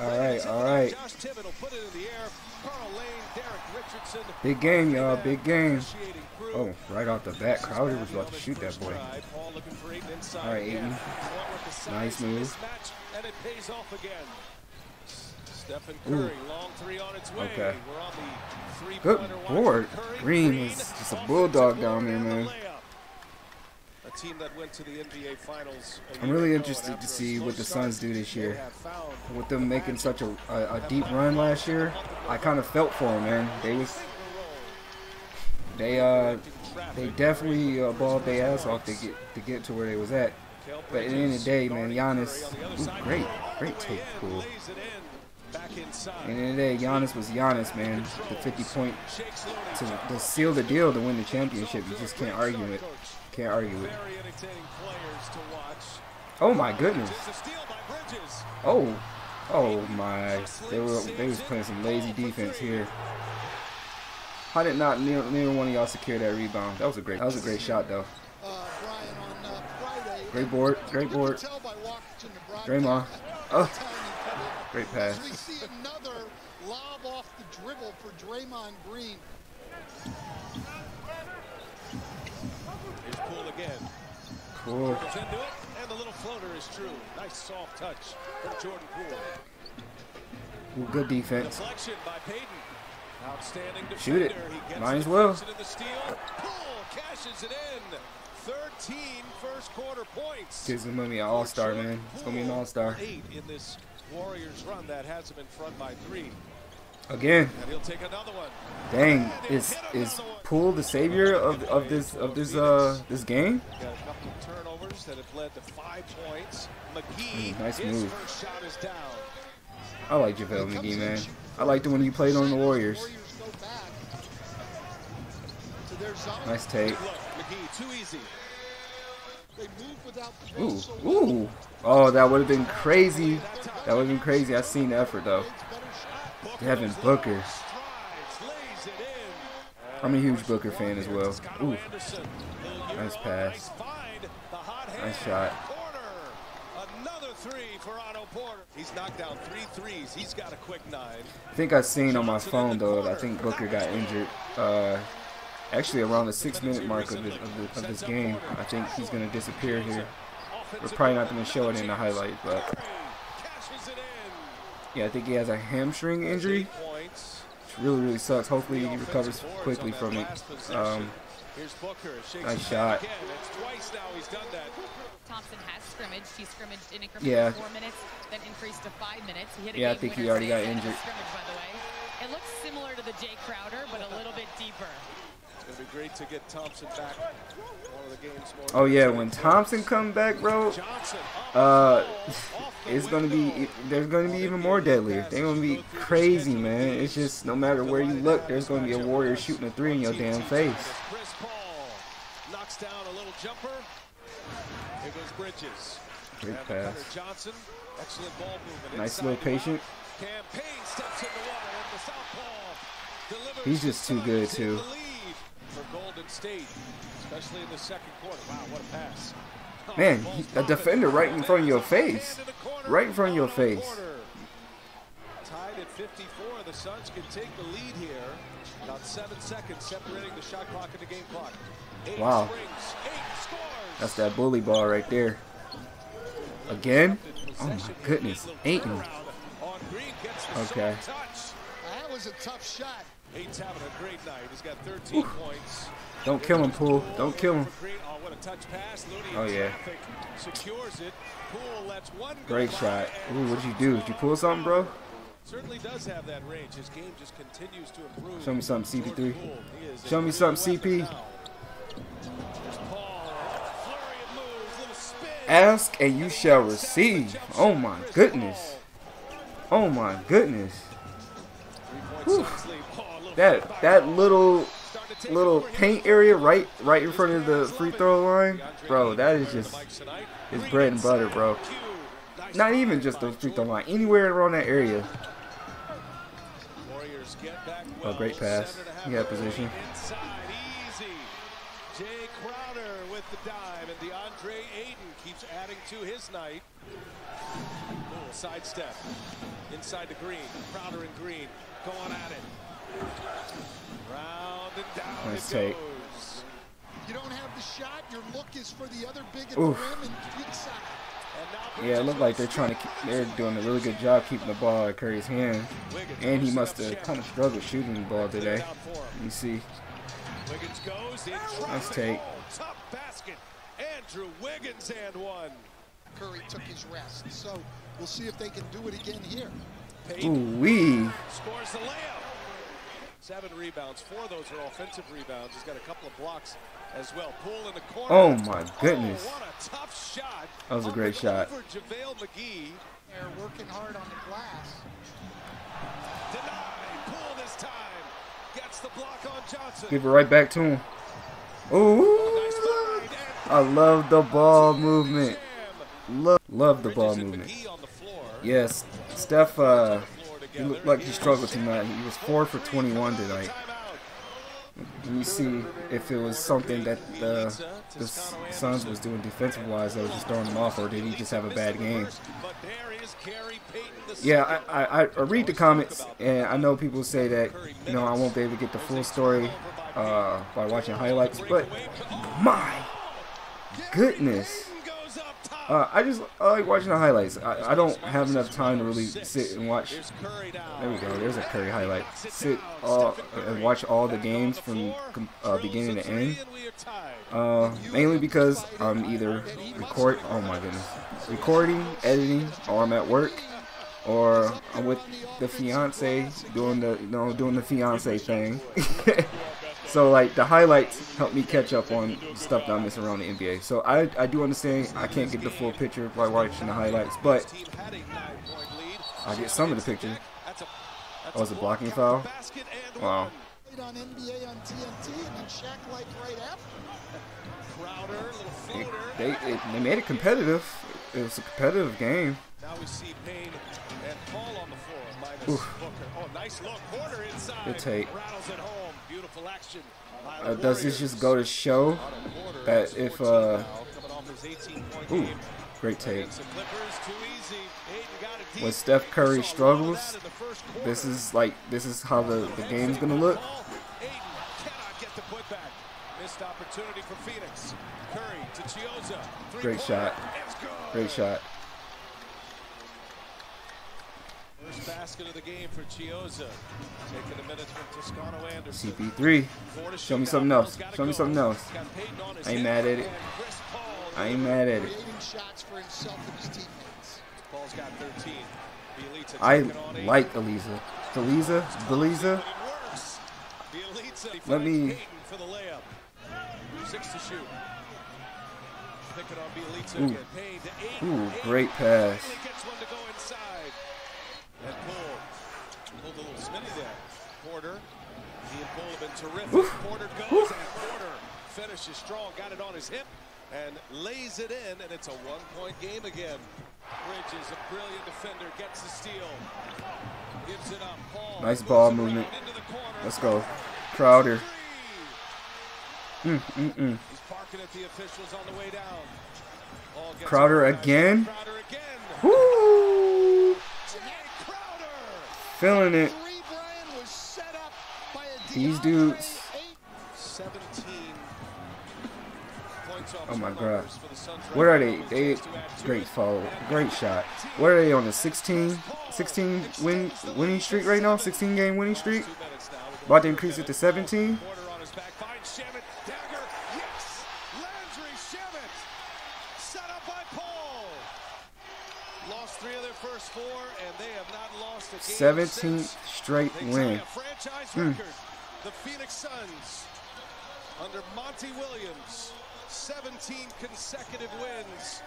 right, all right, all right. Big game, y'all. Big game. Oh, right off the bat, Crowder was about to shoot that boy. All right, Ayton. Nice move. Ooh. Okay. Good board. Green is just a bulldog down there, man. I'm really interested to see what the Suns do this year. With them making such a, a, a deep run last year, I kind of felt for them, man. They was they uh they definitely uh, balled their ass off to get to get to where they was at. But at the end of the day, man, Giannis, ooh, great, great take, cool. At the end of the day, Giannis was Giannis, man. The 50 point to, to seal the deal to win the championship. You just can't argue it. Can't argue it. Oh my goodness. Oh, oh my. They were they was playing some lazy defense here. How did not neither, neither one of y'all secure that rebound? That was a great that was a great shot though. Great board, great board. Draymond. Oh. Great pass. We see another lob off the dribble for Draymond Green. Here's Poole again. Cool. Goes into it, and the little floater is true. Nice soft touch from Jordan Poole. Ooh, good defense. Deflection by Payton. Outstanding Shoot it. Might as well. Poole cashes it in. 13 first quarter points. Gives him an all-star, man. It's going to be an all-star. Eight in this Warriors run that has him in front by three. Again. And he'll take another one. Dang, is is Poole the savior of of this of this uh this game? Got a couple of turnovers that have led to five points. McGee, mm, nice move. I like JaVale McGee, man. I liked it when he played on the Warriors. Nice take. Ooh, ooh. Oh, that would have been crazy. That would have been crazy. I seen the effort, though. Devin Booker. I'm a huge Booker fan as well. Ooh. Nice pass. Nice shot. He's knocked down three threes. He's got a quick nine. I think I seen on my phone though. I think Booker got injured. Uh, actually around the six minute mark of, the, of, the, of this game. I think he's going to disappear here. We're probably not going to show it in the highlight, but yeah, I think he has a hamstring injury. Which really, really sucks. Hopefully he recovers quickly from it. Um, nice shot. Thompson has scrimmaged. He scrimmaged in increments yeah. four minutes, then increased to five minutes. He hit a yeah, I think he already got injured. It looks similar to the Jae Crowder, but a little bit deeper. It'd be great to get Thompson back. oh yeah, when Thompson come back, bro, uh, it's gonna be there's gonna be even more deadly. They're gonna be crazy, man. It's just no matter where you look, there's gonna be a warrior shooting a three in your damn face. Knocks down a little jumper. Here goes Bridges. Great pass. Johnson, excellent ball movement. Nice little patient. He's just too good too Golden State, especially in the second quarter. Wow, what a pass. Man, a defender right in front of your face. Right in front of your face. Tied at 54. The Suns can take the lead here. About seven seconds separating the shot clock and the game clock. Eight wow. That's that bully ball right there. Again? Oh my goodness. Ayton. Okay. That was a tough shot. Ayton's having a great night. He's got 13 Ooh. points. Don't kill him, Poole. Don't kill him. Oh, oh, yeah. Great shot. Ooh, what'd you do? Did you pull something, bro? Certainly does have that range. His game just continues to improve. Show me something, CP3. Show me something, CP. Ask and you shall receive. Oh, oh my goodness. Oh my goodness. Whew that that little little paint area right right in front of the free throw line, bro, that is just his bread and butter, bro. Not even just the free throw line, anywhere around that area. Oh, great pass. He got position. Jae Crowder with the dive, and DeAndre Ayton keeps adding to his night. little sidestep inside the green. Crowder and Green going at it. Round and down nice it take. goes. You don't have the shot. Your look is for the other big at Oof. the rim and Yeah, it looked like they're trying to. Keep, they're doing a really good job keeping the ball at Curry's hand, and he must have kind of struggled shooting the ball today. You see. Nice take. Oh, Top basket. Andrew Wiggins and one. Curry took his rest, so we'll see if they can do it again here. Ooh wee. Scores the layup. Seven rebounds. Four of those are offensive rebounds. He's got a couple of blocks as well. Poole in the corner. Oh my goodness. Oh, what a tough shot. That was a great shot. JaVale McGee. They're working hard on the glass. Denied. Poole this time. Gets the block on Johnson. Give it right back to him. Ooh. Oh, nice I love the ball movement. Love, love the ball movement. Yes, Steph, uh, he looked like he struggled tonight. He was 4 for 21 tonight. Let me see if it was something that the, the Suns was doing defensive-wise that was just throwing him off, or did he just have a bad game? Yeah, I, I, I read the comments, and I know people say that, you know, I won't be able to get the full story uh, by watching highlights, but my goodness. Uh, I just I like watching the highlights. I, I don't have enough time to really sit and watch. There we go. There's a Curry highlight. Sit all and watch all the games from uh, beginning to end. Uh, mainly because I'm either record. Oh my goodness, recording, editing, or I'm at work, or I'm with the fiance doing the you know doing the fiance thing. So like the highlights help me catch up on stuff that I'm missing around the NBA. So I, I do understand I can't get the full picture by watching the highlights, but I get some of the picture. Oh, was a blocking foul? Wow. They, they, they made it competitive. It was a competitive game. Now we see Payne and Paul on the floor. Minus Booker. Oh, nice look. Porter inside. Good take. Rattles it home. Beautiful action. Uh, does this just go to show that if uh ooh, great take. When Steph Curry struggles, this is like this is how the, the game's gonna look. Great shot. Great shot. First basket of the game for Chiozza. Taking the minutes from Toscano Anderson. CP3. Show me something else. Show me something else. I ain't mad at it. I ain't mad at it. I like Eliza. Eliza? Eliza? Let me. Ooh. Ooh, great pass. And Poole pulled a little smitty there. Porter. He and Poole have been terrific. Oof. Porter goes Oof. and Porter finishes strong. Got it on his hip and lays it in, and it's a one-point game again. Bridges, a brilliant defender, gets the steal. Gives it up. Paul nice ball movement. Let's go. Crowder. Mm, mm, mm. He's barking at the officials on the way down. Crowder again. Crowder again. Woo! Feeling it. These dudes. Oh my god. Where are they? They great follow. Great shot. Where are they on the 16 16 win winning streak right now? 16 game winning streak? About to increase it to 17? Lost three of their first four, and they have not lost a game 17th straight win. Mm. The Phoenix Suns under Monty Williams, 17 consecutive wins.